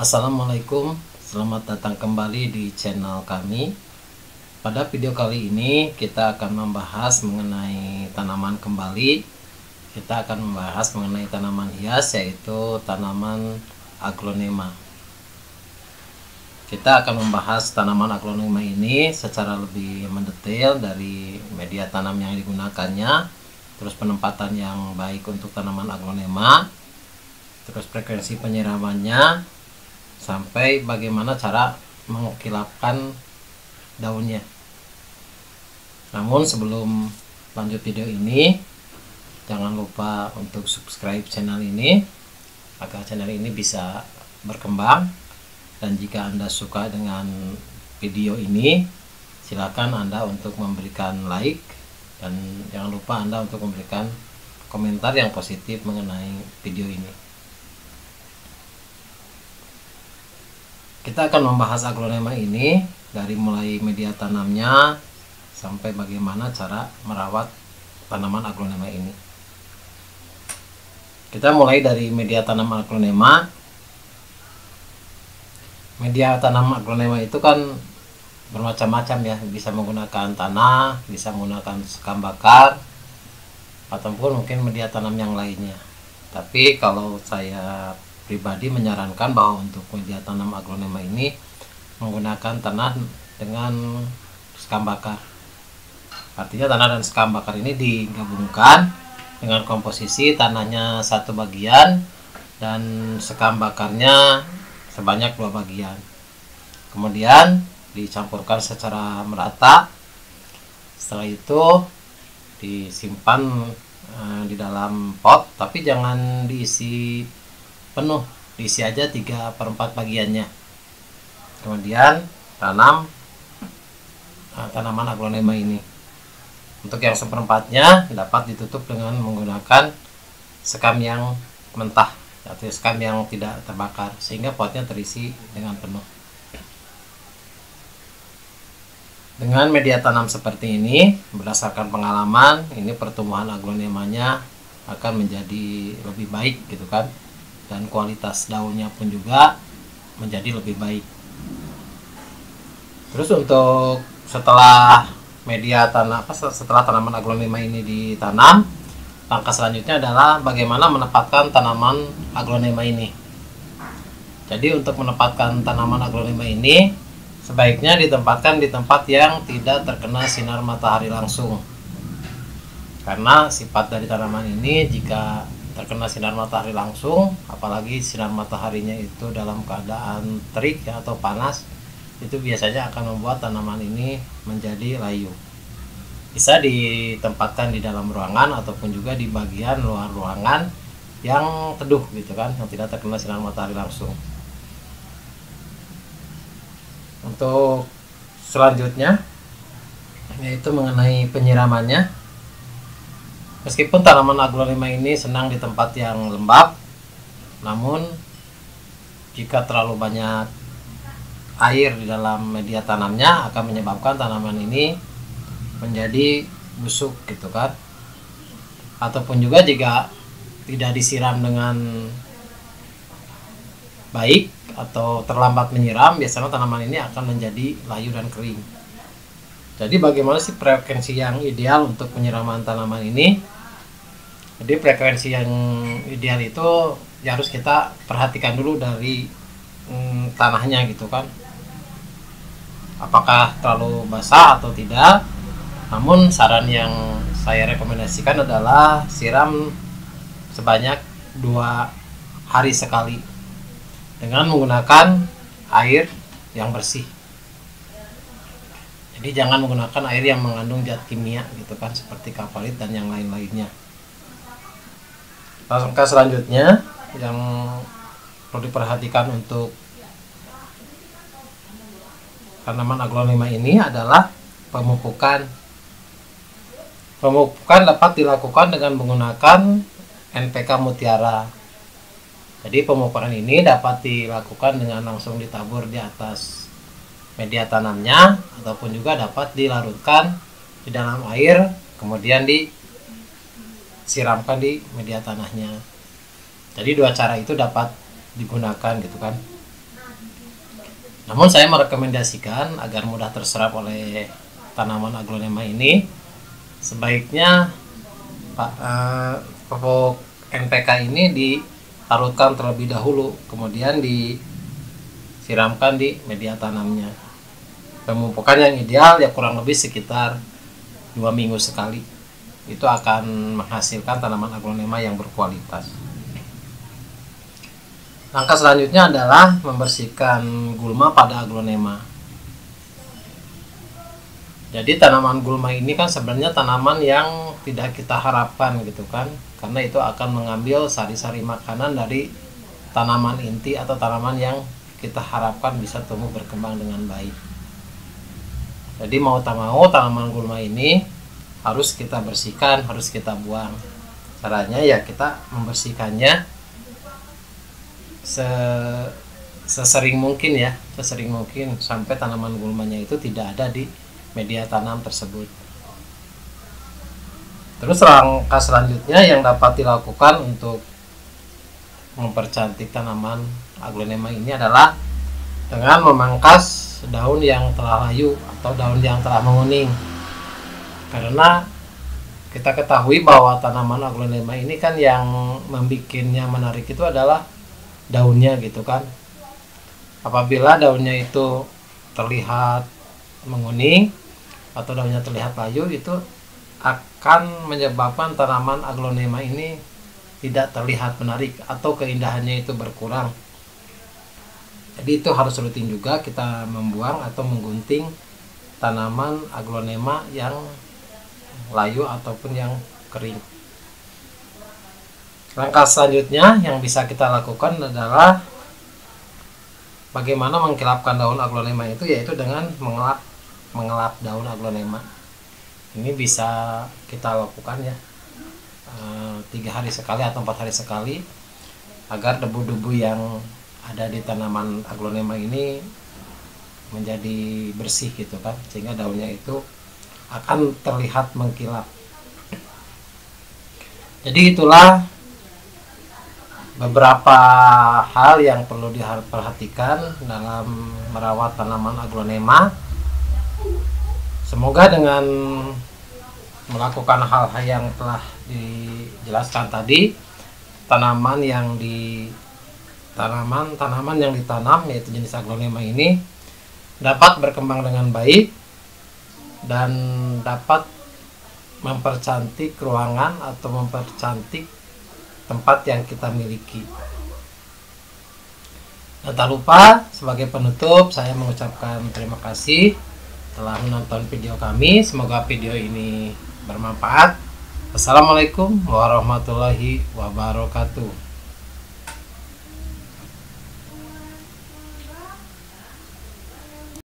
Assalamualaikum, selamat datang kembali di channel kami. Pada video kali ini kita akan membahas mengenai tanaman kembali. Kita akan membahas mengenai tanaman hias yaitu tanaman aglonema. Kita akan membahas tanaman aglonema ini secara lebih mendetail dari media tanam yang digunakannya, terus penempatan yang baik untuk tanaman aglonema, terus frekuensi penyiramannya, sampai bagaimana cara mengkilapkan daunnya. Namun sebelum lanjut video ini jangan lupa untuk subscribe channel ini agar channel ini bisa berkembang. Dan jika anda suka dengan video ini silakan anda untuk memberikan like. Dan jangan lupa anda untuk memberikan komentar yang positif mengenai video ini kita akan membahas aglonema ini dari mulai media tanamnya sampai bagaimana cara merawat tanaman aglonema ini. Kita mulai dari media tanam aglonema media tanam aglonema itu kan bermacam-macam ya. Bisa menggunakan tanah bisa menggunakan sekam bakar ataupun mungkin media tanam yang lainnya. Tapi kalau saya pribadi menyarankan bahwa untuk media tanam aglonema ini menggunakan tanah dengan sekam bakar. Artinya tanah dan sekam bakar ini digabungkan dengan komposisi tanahnya satu bagian dan sekam bakarnya sebanyak dua bagian. Kemudian dicampurkan secara merata. Setelah itu disimpan eh, di dalam pot tapi jangan diisi penuh. Diisi aja 3 per 4 bagiannya. Kemudian tanam nah, tanaman aglonema ini. Untuk yang seperempatnya dapat ditutup dengan menggunakan sekam yang mentah atau sekam yang tidak terbakar sehingga potnya terisi dengan penuh. Dengan media tanam seperti ini berdasarkan pengalaman ini pertumbuhan aglonemanya akan menjadi lebih baik gitu kan dan kualitas daunnya pun juga menjadi lebih baik. Terus untuk setelah media tanah apa setelah tanaman aglonema ini ditanam langkah selanjutnya adalah bagaimana menempatkan tanaman aglonema ini. Jadi untuk menempatkan tanaman aglonema ini sebaiknya ditempatkan di tempat yang tidak terkena sinar matahari langsung. Karena sifat dari tanaman ini jika terkena sinar matahari langsung apalagi sinar mataharinya itu dalam keadaan terik ya, atau panas itu biasanya akan membuat tanaman ini menjadi layu. Bisa ditempatkan di dalam ruangan ataupun juga di bagian luar ruangan yang teduh gitu kan yang tidak terkena sinar matahari langsung. Untuk selanjutnya yaitu mengenai penyiramannya Meskipun tanaman aglonema ini senang di tempat yang lembab, namun jika terlalu banyak air di dalam media tanamnya akan menyebabkan tanaman ini menjadi busuk gitu kan. Ataupun juga jika tidak disiram dengan baik atau terlambat menyiram, biasanya tanaman ini akan menjadi layu dan kering. Jadi bagaimana sih frekuensi yang ideal untuk penyiraman tanaman ini? Jadi frekuensi yang ideal itu ya harus kita perhatikan dulu dari hmm, tanahnya gitu kan. Apakah terlalu basah atau tidak? Namun saran yang saya rekomendasikan adalah siram sebanyak dua hari sekali dengan menggunakan air yang bersih jadi jangan menggunakan air yang mengandung zat kimia gitu kan seperti kapalit dan yang lain-lainnya. Langkah selanjutnya. Yang perlu diperhatikan untuk tanaman aglonema ini adalah pemupukan. Pemupukan dapat dilakukan dengan menggunakan NPK mutiara. Jadi pemupukan ini dapat dilakukan dengan langsung ditabur di atas media tanamnya ataupun juga dapat dilarutkan di dalam air kemudian disiramkan di media tanahnya. Jadi dua cara itu dapat digunakan gitu kan. Namun saya merekomendasikan agar mudah terserap oleh tanaman aglonema ini sebaiknya pak eh, pupuk NPK ini ditarutkan terlebih dahulu kemudian disiramkan di media tanamnya pemupukan yang ideal ya kurang lebih sekitar dua minggu sekali itu akan menghasilkan tanaman aglonema yang berkualitas Langkah selanjutnya adalah membersihkan gulma pada aglonema. Jadi tanaman gulma ini kan sebenarnya tanaman yang tidak kita harapkan gitu kan, karena itu akan mengambil sari-sari makanan dari tanaman inti atau tanaman yang kita harapkan bisa tumbuh berkembang dengan baik. Jadi mau tak mau tanaman gulma ini harus kita bersihkan, harus kita buang. Caranya ya kita membersihkannya se sesering mungkin ya sesering mungkin sampai tanaman gulmanya itu tidak ada di media tanam tersebut terus langkah selanjutnya yang dapat dilakukan untuk mempercantik tanaman aglonema ini adalah dengan memangkas daun yang telah layu atau daun yang telah menguning. Karena kita ketahui bahwa tanaman aglonema ini kan yang membuatnya menarik itu adalah daunnya gitu kan. Apabila daunnya itu terlihat menguning atau daunnya terlihat layu itu akan menyebabkan tanaman aglonema ini tidak terlihat menarik atau keindahannya itu berkurang jadi itu harus rutin juga kita membuang atau menggunting tanaman aglonema yang layu ataupun yang kering Langkah selanjutnya yang bisa kita lakukan adalah bagaimana mengkilapkan daun aglonema itu yaitu dengan mengelap mengelap daun aglonema. Ini bisa kita lakukan ya eh, tiga hari sekali atau empat hari sekali agar debu-debu yang ada di tanaman aglonema ini menjadi bersih gitu kan sehingga daunnya itu akan terlihat mengkilap. Jadi itulah beberapa hal yang perlu diperhatikan dalam merawat tanaman aglonema. Semoga dengan melakukan hal-hal yang telah dijelaskan tadi, tanaman yang di tanaman tanaman yang ditanam yaitu jenis aglonema ini dapat berkembang dengan baik dan dapat mempercantik ruangan atau mempercantik tempat yang kita miliki. Dan tak lupa sebagai penutup saya mengucapkan terima kasih telah menonton video kami. Semoga video ini bermanfaat. Assalamualaikum warahmatullahi wabarakatuh.